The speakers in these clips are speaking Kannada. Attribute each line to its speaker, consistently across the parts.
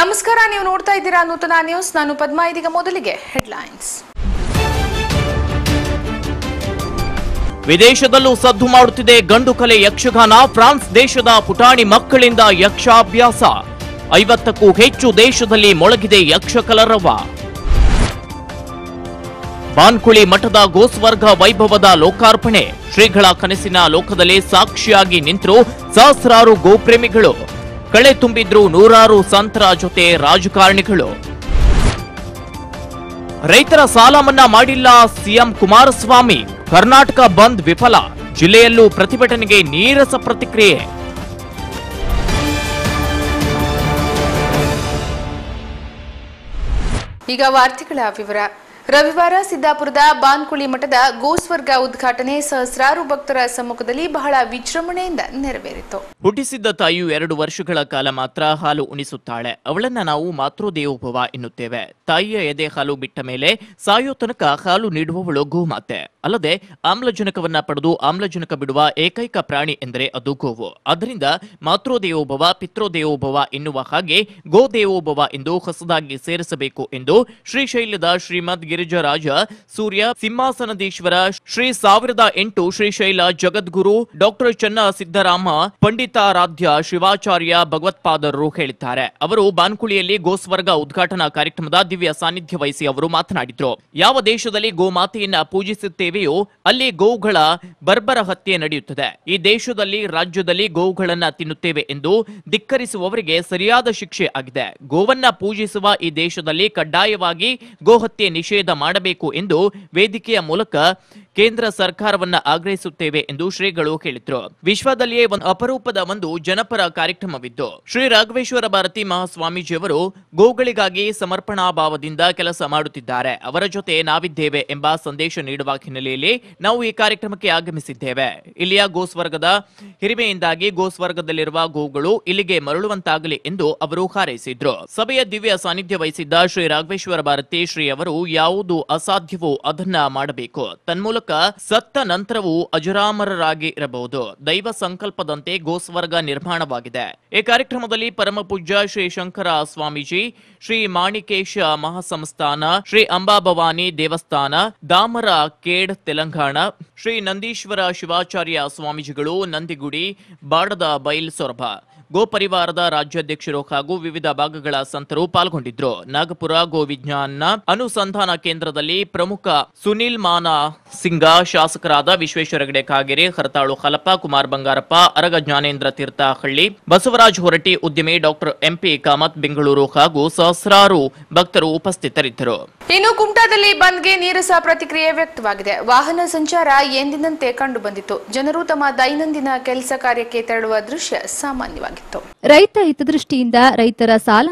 Speaker 1: ನಮಸ್ಕಾರ, ನೀವು ನೋಡ್ತಾ ಇದ್ದೀರಾ ನೂತನ ನ್ಯೂಸ್. ನಾನು ಪದ್ಮ, ಇದೀಗ ಮೊದಲಿಗೆ ಹೆಡ್ಲೈನ್ಸ್.
Speaker 2: ವಿದೇಶದಲ್ಲೂ ಸದ್ದು ಮಾಡುತ್ತಿದೆ ಗಂಡು ಕಲೆ ಯಕ್ಷಗಾನ. ಫ್ರಾನ್ಸ್ ದೇಶದ ಪುಟಾಣಿ ಮಕ್ಕಳಿಂದ ಯಕ್ಷಾಭ್ಯಾಸ. ಐವತ್ತಕ್ಕೂ ಹೆಚ್ಚು ದೇಶದಲ್ಲಿ ಮೊಳಗಿದೆ ಯಕ್ಷಕಲರವ. ಬಾನ್ಕುಳಿ ಮಠದ ಗೋಸ್ವರ್ಗ ವೈಭವದ ಲೋಕಾರ್ಪಣೆ. ಶ್ರೀಗಳ ಕನಸಿನ ಲೋಕದಲ್ಲಿ ಸಾಕ್ಷಿಯಾಗಿ ನಿಂತರು ಸಹಸ್ರಾರು ಗೋಪ್ರೇಮಿಗಳು. ಕಳೆ ತುಂಬಿದ್ರು ನೂರಾರು ಸಂತರ ಜೊತೆ ರಾಜಕಾರಣಿಗಳು. ರೈತರ ಸಾಲ ಮನ್ನಾ ಮಾಡಿಲ್ಲ ಸಿಎಂ ಕುಮಾರಸ್ವಾಮಿ. ಕರ್ನಾಟಕ ಬಂದ್ ವಿಫಲ. ಜಿಲ್ಲೆಯಲ್ಲೂ ಪ್ರತಿಭಟನೆಗೆ ನೀರಸ ಪ್ರತಿಕ್ರಿಯೆ.
Speaker 1: ಈಗ ವಾರ್ತೆಗಳ ವಿವರ. ರವಿವಾರ ಸಿದ್ದಾಪುರದ ಬಾನ್ಕುಳಿ ಮಠದ ಗೋಸ್ವರ್ಗ ಉದ್ಘಾಟನೆ ಸಹಸ್ರಾರು ಭಕ್ತರ ಸಮ್ಮುಖದಲ್ಲಿ ಬಹಳ ವಿಜೃಂಭಣೆಯಿಂದ ನೆರವೇರಿತು.
Speaker 2: ಹುಟ್ಟಿಸಿದ್ದ ತಾಯಿಯು ಎರಡು ವರ್ಷಗಳ ಕಾಲ ಮಾತ್ರ ಹಾಲು ಉಣಿಸುತ್ತಾಳೆ. ಅವಳನ್ನ ನಾವು ಮಾತೃದೇವೋಭವ ಎನ್ನುತ್ತೇವೆ. ತಾಯಿಯ ಎದೆ ಹಾಲು ಬಿಟ್ಟ ಮೇಲೆ ಸಾಯೋ ತನಕ ಹಾಲು ನೀಡುವವಳು ಗೋಮಾತೆ. ಅಲ್ಲದೆ ಆಮ್ಲಜನಕವನ್ನ ಪಡೆದು ಆಮ್ಲಜನಕ ಬಿಡುವ ಏಕೈಕ ಪ್ರಾಣಿ ಎಂದರೆ ಅದು ಗೋವು. ಅದರಿಂದ ಮಾತೃದೇವೋಭವ, ಪಿತೃದೇವೋಭವ ಎನ್ನುವ ಹಾಗೆ ಗೋದೇವೋಭವ ಎಂದು ಹೊಸದಾಗಿ ಸೇರಿಸಬೇಕು ಎಂದು ಶ್ರೀಶೈಲದ ಶ್ರೀಮದ್ ಗಿರಿಜರಾಜ ಸೂರ್ಯ, ಸಿಂಹಾಸನದೀಶ್ವರ, ಶ್ರೀ ಸಾವಿರದ ಎಂಟು ಶ್ರೀಶೈಲ ಜಗದ್ಗುರು ಡಾಕ್ಟರ್ ಚನ್ನ ಸಿದ್ದರಾಮ, ಪಂಡಿತಾರಾಧ್ಯ ಶಿವಾಚಾರ್ಯ ಭಗವತ್ಪಾದರು ಹೇಳಿದ್ದಾರೆ. ಅವರು ಬಾನ್ಕುಳಿಯಲ್ಲಿ ಗೋಸ್ವರ್ಗ ಉದ್ಘಾಟನಾ ಕಾರ್ಯಕ್ರಮದ ದಿವ್ಯ ಸಾನ್ನಿಧ್ಯ ವಹಿಸಿ ಅವರು ಮಾತನಾಡಿದರು. ಯಾವ ದೇಶದಲ್ಲಿ ಗೋಮಾತೆಯನ್ನ ಪೂಜಿಸುತ್ತೇವೆಯೋ ಅಲ್ಲಿ ಗೋವುಗಳ ಬರ್ಬರ ಹತ್ಯೆ ನಡೆಯುತ್ತದೆ. ಈ ದೇಶದಲ್ಲಿ, ರಾಜ್ಯದಲ್ಲಿ ಗೋವುಗಳನ್ನ ತಿನ್ನುತ್ತೇವೆ ಎಂದು ಧಿಕ್ಕರಿಸುವವರಿಗೆ ಸರಿಯಾದ ಶಿಕ್ಷೆ ಆಗಿದೆ. ಗೋವನ್ನ ಪೂಜಿಸುವ ಈ ದೇಶದಲ್ಲಿ ಕಡ್ಡಾಯವಾಗಿ ಗೋಹತ್ಯೆ ನಿಷೇಧ ಮಾಡಬೇಕು ಎಂದು ವೇದಿಕೆಯ ಮೂಲಕ ಕೇಂದ್ರ ಸರ್ಕಾರವನ್ನ ಆಗ್ರಹಿಸುತ್ತೇವೆ ಎಂದು ಶ್ರೀಗಳು ಹೇಳಿದ್ರು. ವಿಶ್ವದಲ್ಲಿಯೇ ಒಂದು ಅಪರೂಪದ ಒಂದು ಜನಪರ ಕಾರ್ಯಕ್ರಮವಿದ್ದು, ಶ್ರೀ ರಾಘವೇಶ್ವರ ಭಾರತಿ ಮಹಾಸ್ವಾಮೀಜಿಯವರು ಗೋಗಳಿಗಾಗಿ ಸಮರ್ಪಣಾ ಭಾವದಿಂದ ಕೆಲಸ ಮಾಡುತ್ತಿದ್ದಾರೆ. ಅವರ ಜೊತೆ ನಾವಿದ್ದೇವೆ ಎಂಬ ಸಂದೇಶ ನೀಡುವ ಹಿನ್ನೆಲೆಯಲ್ಲಿ ನಾವು ಈ ಕಾರ್ಯಕ್ರಮಕ್ಕೆ ಆಗಮಿಸಿದ್ದೇವೆ. ಇಲ್ಲಿಯ ಗೋಸ್ವರ್ಗದ ಹಿರಿಮೆಯಿಂದಾಗಿ ಗೋಸ್ವರ್ಗದಲ್ಲಿರುವ ಗೋಗಳು ಇಲ್ಲಿಗೆ ಮರಳುವಂತಾಗಲಿ ಎಂದು ಅವರು ಹಾರೈಸಿದ್ರು. ಸಭೆಯ ದಿವ್ಯ ಸಾನ್ನಿಧ್ಯ ವಹಿಸಿದ್ದ ಶ್ರೀ ರಾಘವೇಶ್ವರ ಭಾರತಿ ಶ್ರೀ ಅವರು ಯಾವುದು ಅಸಾಧ್ಯವೋ ಅದನ್ನ ಮಾಡಬೇಕು. ತನ್ಮೂಲಕ ಸತ್ತ ನಂತರವೂ ಅಜರಾಮರರಾಗಿ ಇರಬಹುದು. ದೈವ ಸಂಕಲ್ಪದಂತೆ ಗೋಸ್ವರ್ಗ ನಿರ್ಮಾಣವಾಗಿದೆ. ಈ ಕಾರ್ಯಕ್ರಮದಲ್ಲಿ ಪರಮ ಪೂಜ್ಯ ಶ್ರೀ ಶಂಕರ ಸ್ವಾಮೀಜಿ, ಶ್ರೀ ಮಾಣಿಕೇಶ ಮಹಾಸಂಸ್ಥಾನ, ಶ್ರೀ ಅಂಬಾಭವಾನಿ ದೇವಸ್ಥಾನ, ದಾಮರ ಕೇಡ್ ತೆಲಂಗಾಣ, ಶ್ರೀ ನಂದೀಶ್ವರ ಶಿವಾಚಾರ್ಯ ಸ್ವಾಮೀಜಿಗಳು, ನಂದಿಗುಡಿ, ಬಾಡದ ಬೈಲ್ ಸೊರಬ ಗೋಪರಿವಾರದ ರಾಜ್ಯಾಧ್ಯಕ್ಷರು ಹಾಗೂ ವಿವಿಧ ಭಾಗಗಳ ಸಂತರು ಪಾಲ್ಗೊಂಡಿದ್ರು. ನಾಗಪುರ ಗೋವಿಜ್ಞಾನ ಅನುಸಂಧಾನ ಕೇಂದ್ರದಲ್ಲಿ ಪ್ರಮುಖ ಸುನಿಲ್ ಮಾನ ಸಿಂಗ, ಶಾಸಕರಾದ ವಿಶ್ವೇಶ್ವರ ಹೆಗಡೆ ಕಾಗೇರಿ, ಹರತಾಳು ಹಲಪ ಕುಮಾರ್ ಬಂಗಾರಪ್ಪ, ಅರಗ ಜ್ಞಾನೇಂದ್ರ ತೀರ್ಥಹಳ್ಳಿ, ಬಸವರಾಜ್ ಹೊರಟಿ ಉದ್ಯಮಿ ಡಾಕ್ಟರ್ ಎಂಪಿ ಕಾಮತ್ ಬೆಂಗಳೂರು ಹಾಗೂ ಸಹಸ್ರಾರು ಭಕ್ತರು ಉಪಸ್ಥಿತರಿದ್ದರು.
Speaker 1: ಇನ್ನು ಕುಮಟಾದಲ್ಲಿ ಬಂದ್ಗೆ ನೀರಸ ಪ್ರತಿಕ್ರಿಯೆ ವ್ಯಕ್ತವಾಗಿದೆ. ವಾಹನ ಸಂಚಾರ ಎಂದಿನಂತೆ ಕಂಡು ಬಂದಿತ್ತು ಜನರು ತಮ್ಮ ದೈನಂದಿನ ಕೆಲಸ ಕಾರ್ಯಕ್ಕೆ ತೆರಳುವ ದೃಶ್ಯ ಸಾಮಾನ್ಯವಾಗಿತ್ತು
Speaker 3: ರೈತ ಹಿತದೃಷ್ಟಿಯಿಂದ ರೈತರ ಸಾಲ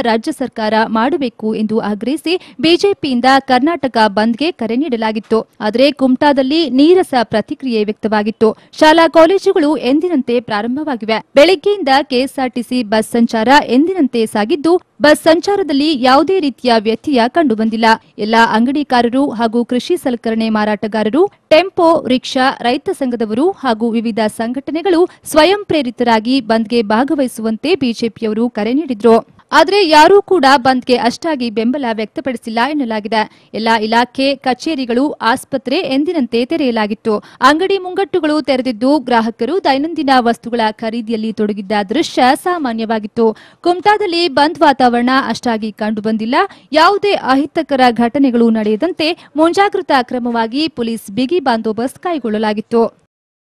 Speaker 3: ರಾಜ್ಯ ಸರ್ಕಾರ ಮಾಡಬೇಕು ಎಂದು ಆಗ್ರಹಿಸಿ ಬಿಜೆಪಿಯಿಂದ ಕರ್ನಾಟಕ ಬಂದ್ಗೆ ಕರೆ ನೀಡಲಾಗಿತ್ತು. ಆದರೆ ಕುಮಟಾದಲ್ಲಿ ನೀರಸ ಪ್ರತಿಕ್ರಿಯೆ ವ್ಯಕ್ತವಾಗಿತ್ತು. ಶಾಲಾ ಕಾಲೇಜುಗಳು ಎಂದಿನಂತೆ ಪ್ರಾರಂಭವಾಗಿವೆ. ಬೆಳಗ್ಗೆಯಿಂದ ಕೆಎಸ್ಆರ್ಟಿಸಿ ಬಸ್ ಸಂಚಾರ ಎಂದಿನಂತೆ ಸಾಗಿದ್ದು ಬಸ್ ಸಂಚಾರದಲ್ಲಿ ಯಾವುದೇ ರೀತಿಯ ವ್ಯತ್ಯಯ ಕಂಡುಬಂದಿಲ್ಲ. ಎಲ್ಲಾ ಅಂಗಡಿಕಾರರು ಹಾಗೂ ಕೃಷಿ ಸಲಕರಣೆ ಮಾರಾಟಗಾರರು, ಟೆಂಪೋ, ರಿಕ್ಷಾ, ರೈತ ಸಂಘದವರು ಹಾಗೂ ವಿವಿಧ ಸಂಘಟನೆಗಳು ಸ್ವಯಂ ಪ್ರೇರಿತರಾಗಿ ಬಂದ್ಗೆ ಭಾಗವಹಿಸುವಂತೆ ಬಿಜೆಪಿಯವರು ಕರೆ ನೀಡಿದ್ರು. ಆದರೆ ಯಾರೂ ಕೂಡ ಬಂದ್ಗೆ ಅಷ್ಟಾಗಿ ಬೆಂಬಲ ವ್ಯಕ್ತಪಡಿಸಿಲ್ಲ ಎನ್ನಲಾಗಿದೆ. ಎಲ್ಲಾ ಇಲಾಖೆ, ಕಚೇರಿಗಳು, ಆಸ್ಪತ್ರೆ ಎಂದಿನಂತೆ ತೆರೆಯಲಾಗಿತ್ತು. ಅಂಗಡಿ ಮುಂಗಟ್ಟುಗಳು ತೆರೆದಿದ್ದು ಗ್ರಾಹಕರು ದೈನಂದಿನ ವಸ್ತುಗಳ ಖರೀದಿಯಲ್ಲಿ ತೊಡಗಿದ್ದ ದೃಶ್ಯ ಸಾಮಾನ್ಯವಾಗಿತ್ತು. ಕುಮಟಾದಲ್ಲಿ ಬಂದ್ ಅಷ್ಟಾಗಿ ಕಂಡುಬಂದಿಲ್ಲ. ಯಾವುದೇ ಅಹಿತಕರ ಘಟನೆಗಳು ನಡೆಯದಂತೆ ಮುಂಜಾಗ್ರತಾ ಕ್ರಮವಾಗಿ ಪೊಲೀಸ್ ಬಿಗಿ ಬಂದೋಬಸ್ತ್ ಕೈಗೊಳ್ಳಲಾಗಿತ್ತು.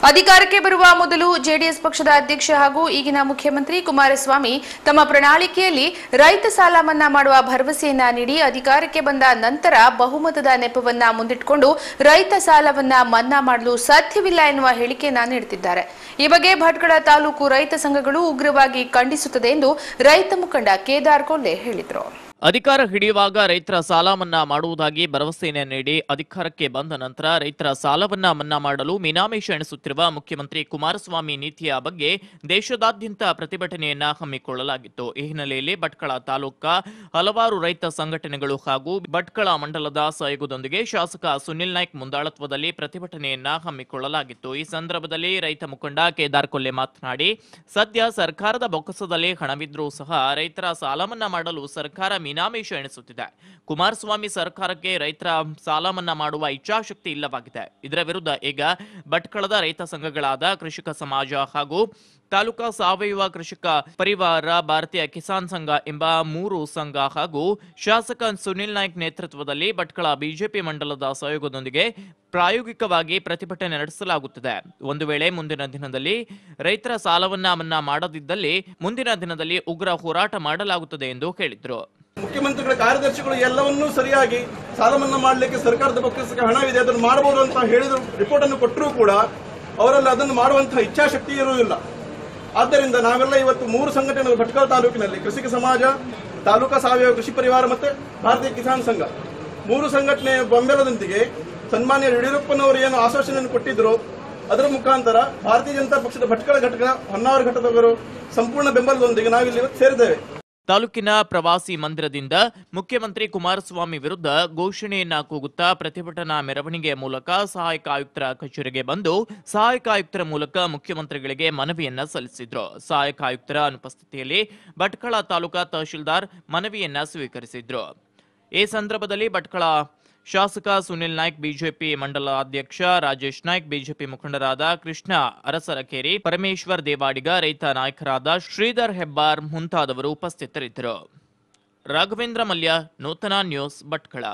Speaker 1: ಅಧಿಕಾರಕ್ಕೆ ಬರುವ ಮೊದಲು ಜೆಡಿಎಸ್ ಪಕ್ಷದ ಅಧ್ಯಕ್ಷ ಹಾಗೂ ಈಗಿನ ಮುಖ್ಯಮಂತ್ರಿ ಕುಮಾರಸ್ವಾಮಿ ತಮ್ಮ ಪ್ರಣಾಳಿಕೆಯಲ್ಲಿ ರೈತ ಸಾಲ ಮನ್ನಾ ಮಾಡುವ ಭರವಸೆಯನ್ನ ನೀಡಿ ಅಧಿಕಾರಕ್ಕೆ ಬಂದ ನಂತರ ಬಹುಮತದ ನೆಪವನ್ನ ಮುಂದಿಟ್ಟುಕೊಂಡು ರೈತ ಸಾಲವನ್ನ ಮನ್ನಾ ಮಾಡಲು ಸಾಧ್ಯವಿಲ್ಲ ಎನ್ನುವ ಹೇಳಿಕೆಯನ್ನ ನೀಡುತ್ತಿದ್ದಾರೆ. ಈ ಬಗ್ಗೆ ಭಟ್ಕಳ ತಾಲೂಕು ರೈತ ಸಂಘಗಳು ಉಗ್ರವಾಗಿ ಖಂಡಿಸುತ್ತದೆ ಎಂದು ರೈತ ಮುಖಂಡ ಕೇದಾರ್ ಕೊಲ್ಲೆ ಹೇಳಿದರು.
Speaker 2: ಅಧಿಕಾರ ಹಿಡಿಯುವಾಗ ರೈತರ ಸಾಲ ಮನ್ನಾ ಮಾಡುವುದಾಗಿ ಭರವಸೆಯನ್ನು ನೀಡಿ ಅಧಿಕಾರಕ್ಕೆ ಬಂದ ನಂತರ ರೈತರ ಸಾಲವನ್ನ ಮನ್ನಾ ಮಾಡಲು ಮೀನಾಮೇಷ ಎಣಿಸುತ್ತಿರುವ ಮುಖ್ಯಮಂತ್ರಿ ಕುಮಾರಸ್ವಾಮಿ ನೀತಿಯ ಬಗ್ಗೆ ದೇಶದಾದ್ಯಂತ ಪ್ರತಿಭಟನೆಯನ್ನ ಹಮ್ಮಿಕೊಳ್ಳಲಾಗಿತ್ತು. ಈ ಹಿನ್ನೆಲೆಯಲ್ಲಿ ಭಟ್ಕಳ ತಾಲೂಕಾ ಹಲವಾರು ರೈತ ಸಂಘಟನೆಗಳು ಹಾಗೂ ಭಟ್ಕಳ ಮಂಡಲದ ಸಹಯೋಗದೊಂದಿಗೆ ಶಾಸಕ ಸುನಿಲ್ ನಾಯ್ಕ್ ಮುಂದಾಳತ್ವದಲ್ಲಿ ಪ್ರತಿಭಟನೆಯನ್ನ ಹಮ್ಮಿಕೊಳ್ಳಲಾಗಿತ್ತು. ಈ ಸಂದರ್ಭದಲ್ಲಿ ರೈತ ಮುಖಂಡ ಕೇದಾರ್ ಕೊಲ್ಲೆ ಮಾತನಾಡಿ, ಸದ್ಯ ಸರ್ಕಾರದ ಬೊಕ್ಕಸದಲ್ಲಿ ಹಣವಿದ್ರೂ ಸಹ ರೈತರ ಸಾಲ ಮನ್ನಾ ಮಾಡಲು ಸರ್ಕಾರ ಮೀನಾಮೇಷ ಎಣಿಸುತ್ತಿದೆ. ಕುಮಾರಸ್ವಾಮಿ ಸರ್ಕಾರಕ್ಕೆ ರೈತರ ಸಾಲ ಮನ್ನಾ ಮಾಡುವ ಇಚ್ಛಾಶಕ್ತಿ ಇಲ್ಲವಾಗಿದೆ. ಇದರ ವಿರುದ್ಧ ಈಗ ಭಟ್ಕಳದ ರೈತ ಸಂಘಗಳಾದ ಕೃಷಿಕ ಸಮಾಜ ಹಾಗೂ ತಾಲೂಕಾ ಸಾವಯವ ಕೃಷಿಕ ಪರಿವಾರ, ಭಾರತೀಯ ಕಿಸಾನ್ ಸಂಘ ಎಂಬ ಮೂರು ಸಂಘ ಹಾಗೂ ಶಾಸಕ ಸುನಿಲ್ ನಾಯ್ಕ್ ನೇತೃತ್ವದಲ್ಲಿ ಭಟ್ಕಳ ಬಿಜೆಪಿ ಮಂಡಲದ ಸಹಯೋಗದೊಂದಿಗೆ ಪ್ರಾಯೋಗಿಕವಾಗಿ ಪ್ರತಿಭಟನೆ ನಡೆಸಲಾಗುತ್ತದೆ. ಒಂದು ವೇಳೆ ಮುಂದಿನ ದಿನದಲ್ಲಿ ರೈತರ ಸಾಲವನ್ನ ಮನ್ನಾ ಮಾಡದಿದ್ದಲ್ಲಿ ಮುಂದಿನ ದಿನದಲ್ಲಿ ಉಗ್ರ ಹೋರಾಟ ಮಾಡಲಾಗುತ್ತದೆ ಎಂದು ಹೇಳಿದ್ರು.
Speaker 4: ಮುಖ್ಯಮಂತ್ರಿಗಳ ಕಾರ್ಯದರ್ಶಿಗಳು ಎಲ್ಲವನ್ನೂ ಸರಿಯಾಗಿ ಸಾಲ ಮನ್ನಾ ಮಾಡಲಿಕ್ಕೆ ಸರ್ಕಾರದ ಪಕ್ಷಕ್ಕೆ ಹಣವಿದೆ, ಅದನ್ನು ಮಾಡಬಹುದು ಅಂತ ಹೇಳಿದ ರಿಪೋರ್ಟ್ ಅನ್ನು ಕೊಟ್ಟರೂ ಕೂಡ ಅವರಲ್ಲಿ ಅದನ್ನು ಮಾಡುವಂತಹ ಇಚ್ಛಾಶಕ್ತಿ ಇರುವುದಿಲ್ಲ. ಆದ್ದರಿಂದ ನಾವೆಲ್ಲ ಇವತ್ತು ಮೂರು ಸಂಘಟನೆಗಳು, ಭಟ್ಕಳ ತಾಲೂಕಿನಲ್ಲಿ, ಕೃಷಿಕ ಸಮಾಜ, ತಾಲೂಕಾ ಸಾವಯವ ಕೃಷಿ ಪರಿವಾರ ಮತ್ತೆ ಭಾರತೀಯ ಕಿಸಾನ್ ಸಂಘ. ಮೂರು ಸಂಘಟನೆಯ ಬೆಂಬಲದೊಂದಿಗೆ ಸನ್ಮಾನ್ಯ ಯಡಿಯೂರಪ್ಪನವರು ಏನು ಆಶ್ವಾಸನೆಯನ್ನು ಕೊಟ್ಟಿದ್ರು, ಅದರ ಮುಖಾಂತರ ಭಾರತೀಯ ಜನತಾ ಪಕ್ಷದ ಭಟ್ಕಳ ಘಟಕ, ಹೊನ್ನಾವರ ಘಟಕದವರು ಸಂಪೂರ್ಣ ಬೆಂಬಲದೊಂದಿಗೆ ನಾವಿಲ್ಲಿ ಇವತ್ತು ಸೇರಿದ್ದೇವೆ.
Speaker 2: ತಾಲೂಕಿನ ಪ್ರವಾಸಿ ಮಂದಿರದಿಂದ ಮುಖ್ಯಮಂತ್ರಿ ಕುಮಾರಸ್ವಾಮಿ ವಿರುದ್ಧ ಘೋಷಣೆಯನ್ನ ಕೂಗುತ್ತಾ ಪ್ರತಿಭಟನಾ ಮೆರವಣಿಗೆಯ ಮೂಲಕ ಸಹಾಯಕ ಆಯುಕ್ತರ ಕಚೇರಿಗೆ ಬಂದು ಸಹಾಯಕ ಆಯುಕ್ತರ ಮೂಲಕ ಮುಖ್ಯಮಂತ್ರಿಗಳಿಗೆ ಮನವಿಯನ್ನ ಸಲ್ಲಿಸಿದ್ರು. ಸಹಾಯಕ ಆಯುಕ್ತರ ಅನುಪಸ್ಥಿತಿಯಲ್ಲಿ ಭಟ್ಕಳ ತಾಲೂಕಾ ತಹಶೀಲ್ದಾರ್ ಮನವಿಯನ್ನ ಸ್ವೀಕರಿಸಿದ್ರು. ಈ ಸಂದರ್ಭದಲ್ಲಿ ಭಟ್ಕಳ ಶಾಸಕ ಸುನಿಲ್ ನಾಯ್ಕ್, ಬಿಜೆಪಿ ಮಂಡಲ ಅಧ್ಯಕ್ಷ ರಾಜೇಶ್ ನಾಯ್ಕ್, ಬಿಜೆಪಿ ಮುಖಂಡರಾದ ಕೃಷ್ಣ ಅರಸರಕೇರಿ, ಪರಮೇಶ್ವರ್ ದೇವಾಡಿಗ ರೈತ ನಾಯಕರಾದ ಶ್ರೀಧರ್ ಹೆಬ್ಬಾರ್ ಮುಂತಾದವರು ಉಪಸ್ಥಿತರಿದ್ದರು. ರಾಘವೇಂದ್ರ ಮಲ್ಯ, ನೂತನ ನ್ಯೂಸ್ ಭಟ್ಕಳ.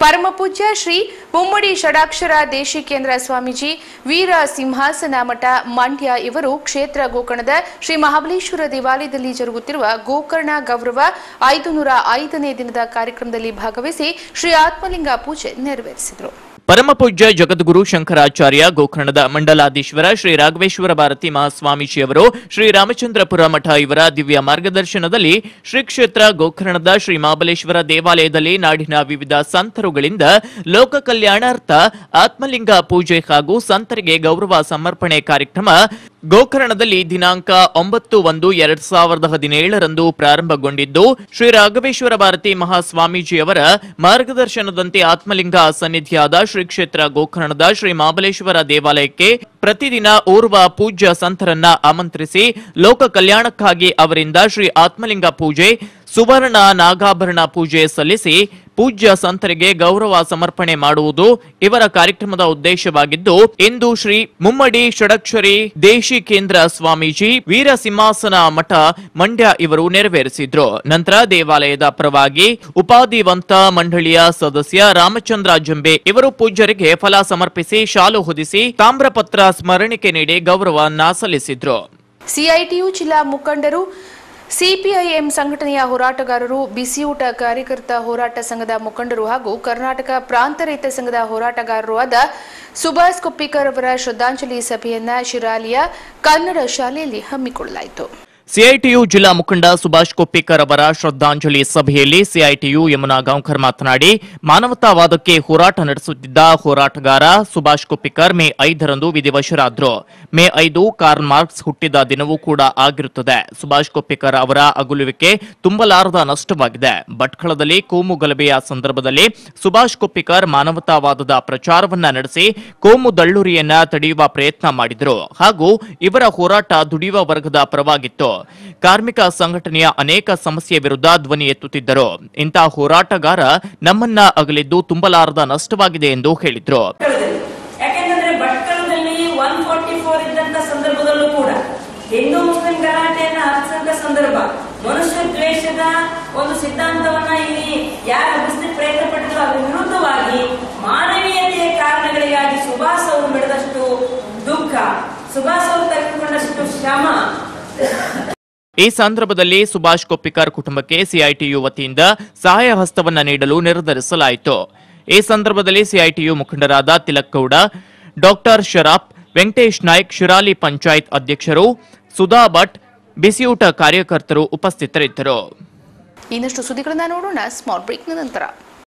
Speaker 1: ಪರಮಪೂಜ್ಯ ಶ್ರೀ ಮುಮ್ಮಡಿ ಷಡಾಕ್ಷರ ದೇಶಿಕೇಂದ್ರ ಸ್ವಾಮೀಜಿ ವೀರ ಸಿಂಹಾಸನ ಮಠ ಮಂಡ್ಯ ಇವರು ಕ್ಷೇತ್ರ ಗೋಕರ್ಣದ ಶ್ರೀ ಮಹಾಬಲೇಶ್ವರ ದೇವಾಲಯದಲ್ಲಿ ಜರುಗುತ್ತಿರುವ ಗೋಕರ್ಣ ಗೌರವ ಐದು ನೂರ ಐದನೇ ದಿನದ ಕಾರ್ಯಕ್ರಮದಲ್ಲಿ ಭಾಗವಹಿಸಿ ಶ್ರೀ ಆತ್ಮಲಿಂಗ ಪೂಜೆ ನೆರವೇರಿಸಿದರು.
Speaker 2: ಪರಮಪೂಜ್ಯ ಜಗದ್ಗುರು ಶಂಕರಾಚಾರ್ಯ ಗೋಕರ್ಣದ ಮಂಡಲಾಧೀಶ್ವರ ಶ್ರೀ ರಾಘವೇಶ್ವರ ಭಾರತಿ ಮಹಾಸ್ವಾಮೀಜಿಯವರು ಶ್ರೀ ರಾಮಚಂದ್ರಪುರ ಮಠ ಇವರ ದಿವ್ಯ ಮಾರ್ಗದರ್ಶನದಲ್ಲಿ ಶ್ರೀ ಕ್ಷೇತ್ರ ಗೋಕರ್ಣದ ಶ್ರೀ ಮಹಾಬಲೇಶ್ವರ ದೇವಾಲಯದಲ್ಲಿ ನಾಡಿನ ವಿವಿಧ ಸಂತರುಗಳಿಂದ ಲೋಕ ಕಲ್ಯಾಣಾರ್ಥ, ಆತ್ಮಲಿಂಗ ಪೂಜೆ ಹಾಗೂ ಸಂತರಿಗೆ ಗೌರವ ಸಮರ್ಪಣೆ ಕಾರ್ಯಕ್ರಮ ಗೋಕರ್ಣದಲ್ಲಿ ದಿನಾಂಕ ಒಂಬತ್ತು ಒಂದು ಎರಡ್ ಸಾವಿರದ ಹದಿನೇಳರಂದು ಪ್ರಾರಂಭಗೊಂಡಿದ್ದು, ಶ್ರೀ ರಾಘವೇಶ್ವರ ಭಾರತಿ ಮಹಾಸ್ವಾಮೀಜಿಯವರ ಮಾರ್ಗದರ್ಶನದಂತೆ ಆತ್ಮಲಿಂಗ ಸನ್ನಿಧಿಯಾದ ಶ್ರೀ ಕ್ಷೇತ್ರ ಗೋಕರ್ಣದ ಶ್ರೀ ಮಹಾಬಲೇಶ್ವರ ದೇವಾಲಯಕ್ಕೆ ಪ್ರತಿದಿನ ಓರ್ವ ಪೂಜ್ಯ ಸಂತರನ್ನ ಆಮಂತ್ರಿಸಿ, ಲೋಕ ಕಲ್ಯಾಣಕ್ಕಾಗಿ ಅವರಿಂದ ಶ್ರೀ ಆತ್ಮಲಿಂಗ ಪೂಜೆ, ಸುವರ್ಣ ನಾಗಾಭರಣ ಪೂಜೆ ಸಲ್ಲಿಸಿ ಪೂಜ್ಯ ಸಂತರಿಗೆ ಗೌರವ ಸಮರ್ಪಣೆ ಮಾಡುವುದು ಇವರ ಕಾರ್ಯಕ್ರಮದ ಉದ್ದೇಶವಾಗಿದ್ದು, ಇಂದು ಶ್ರೀ ಮುಮ್ಮಡಿ ಷಡಕ್ಷರಿ ದೇಶಿ ಕೇಂದ್ರ ಸ್ವಾಮೀಜಿ ವೀರಸಿಂಹಾಸನ ಮಠ ಮಂಡ್ಯ ಇವರು ನೆರವೇರಿಸಿದ್ರು. ನಂತರ ದೇವಾಲಯದ ಪರವಾಗಿ ಉಪಾಧಿವಂತ ಮಂಡಳಿಯ ಸದಸ್ಯ ರಾಮಚಂದ್ರ ಜಂಬೆ ಇವರು ಪೂಜ್ಯರಿಗೆ ಫಲ ಸಮರ್ಪಿಸಿ ಶಾಲು ಹೊದಿಸಿ ತಾಮ್ರಪತ್ರ ಸ್ಮರಣಿಕೆ ನೀಡಿ ಗೌರವ ಸಲ್ಲಿಸಿದ್ರು.
Speaker 1: ಸಿಐಟಿಯು ಜಿಲ್ಲಾ ಮುಖಂಡರು ಸಿಪಿಐಎಂ ಸಂಘಟನೆಯ ಹೋರಾಟಗಾರರು, ಬಿಸಿಯೂಟ ಕಾರ್ಯಕರ್ತ ಹೋರಾಟ ಸಂಘದ ಮುಖಂಡರು ಹಾಗೂ ಕರ್ನಾಟಕ ಪ್ರಾಂತ ರೈತ ಸಂಘದ ಹೋರಾಟಗಾರರು ಆದ ಸುಭಾಷ್ ಕುಪ್ಪಿಕರ್ ಅವರ ಶ್ರದ್ಧಾಂಜಲಿ ಸಭೆಯನ್ನ ಶಿರಾಲಿಯ ಕನ್ನಡ ಶಾಲೆಯಲ್ಲಿ ಹಮ್ಮಿಕೊಳ್ಳಲಾಯಿತು.
Speaker 2: ಸಿಐಟಿಯು ಜಿಲ್ಲಾ ಮುಖಂಡ ಸುಭಾಷ್ ಕೊಪ್ಪಿಕರ್ ಅವರ ಶ್ರದ್ಧಾಂಜಲಿ ಸಭೆಯಲ್ಲಿ ಸಿಐಟಿಯು ಯಮುನಾ ಗಾಂವ್ಕರ್ ಮಾತನಾಡಿ, ಮಾನವತಾವಾದಕ್ಕೆ ಹೋರಾಟ ನಡೆಸುತ್ತಿದ್ದ ಹೋರಾಟಗಾರ ಸುಭಾಷ್ ಕೊಪ್ಪಿಕರ್ ಮೇ ಐದರಂದು ವಿಧಿವಶರಾದ್ರು. ಮೇ ಐದು ಕಾರ್ಲ್ ಮಾರ್ಕ್ಸ್ ಹುಟ್ಟಿದ ದಿನವೂ ಕೂಡ ಆಗಿರುತ್ತದೆ. ಸುಭಾಷ್ ಕೊಪ್ಪಿಕರ್ ಅವರ ಅಗುಲುವಿಕೆ ತುಂಬಲಾರದ ನಷ್ಟವಾಗಿದೆ. ಭಟ್ಕಳದಲ್ಲಿ ಕೋಮು ಗಲಭೆಯ ಸಂದರ್ಭದಲ್ಲಿ ಸುಭಾಷ್ ಕೊಪ್ಪಿಕರ್ ಮಾನವತಾವಾದದ ಪ್ರಚಾರವನ್ನ ನಡೆಸಿ ಕೋಮು ದಳ್ಳುರಿಯನ್ನ ತಡೆಯುವ ಪ್ರಯತ್ನ ಮಾಡಿದರು. ಹಾಗೂ ಇವರ ಹೋರಾಟ ದುಡಿಯುವ ವರ್ಗದ ಪರವಾಗಿತ್ತು. ಕಾರ್ಮಿಕ ಸಂಘಟನೆಯ ಅನೇಕ ಸಮಸ್ಯೆ ವಿರುದ್ಧ ಧ್ವನಿ ಎತ್ತುತ್ತಿದ್ದರು. ಇಂತಹ ಹೋರಾಟಗಾರ ನಮ್ಮನ್ನ ಅಗಲಿದ್ದು ತುಂಬಲಾರದ ನಷ್ಟವಾಗಿದೆ ಎಂದು ಹೇಳಿದ್ರು.
Speaker 5: ಹಿಂದೂ ಮುಸ್ಲಿಂ ಗಲಾಟೆಯನ್ನ ಹರಿಸಿದಂತ ಸಂದರ್ಭ, ಮನುಷ್ಯ ದ್ವೇಷದ ಒಂದು ಸಿದ್ಧಾಂತವನ್ನ ಇಲ್ಲಿ ಯಾರು ಹಬ್ಬಿಸ್ಲಿಕ್ಕೆ ಪ್ರಯತ್ನ ಪಟ್ಟಿದ್ರು ಅದ್ರ ವಿರುದ್ಧವಾಗಿ ಮಾನವೀಯತೆಯ ಕಾರಣಗಳಿಗಾಗಿ ಸುಭಾಷ್ ಅವರು ಬೆಳೆದಷ್ಟು ದುಃಖ ಸುಭಾಷ್ ಅವರು ತೆಗೆದುಕೊಂಡಷ್ಟು ಶ್ರಮ
Speaker 2: ಈ ಸಂದರ್ಭದಲ್ಲಿ ಸುಭಾಷ್ ಕೊಪ್ಪಿಕರ್ ಕುಟುಂಬಕ್ಕೆ ಸಿಐಟಿಯು ವತಿಯಿಂದ ಸಹಾಯ ಹಸ್ತವನ್ನ ನೀಡಲು ನಿರ್ಧರಿಸಲಾಯಿತು. ಈ ಸಂದರ್ಭದಲ್ಲಿ ಸಿಐಟಿಯು ಮುಖಂಡರಾದ ತಿಲಕ್ ಗೌಡ ಡಾಕ್ಟರ್ ಶರಾಫ್ ವೆಂಕಟೇಶ್ ನಾಯ್ಕ್, ಶಿರಾಲಿ ಪಂಚಾಯತ್ ಅಧ್ಯಕ್ಷರು ಸುಧಾ ಭಟ್, ಬಿಸಿಯೂಟ ಕಾರ್ಯಕರ್ತರು ಉಪಸ್ಥಿತರಿದ್ದರು.
Speaker 1: ಇನ್ನಷ್ಟು ಸುದ್ದಿಗಳನ್ನ ನೋಡೋಣ. ಸ್ಮಾಲ್ ಬ್ರೇಕ್ನ ನಂತರ.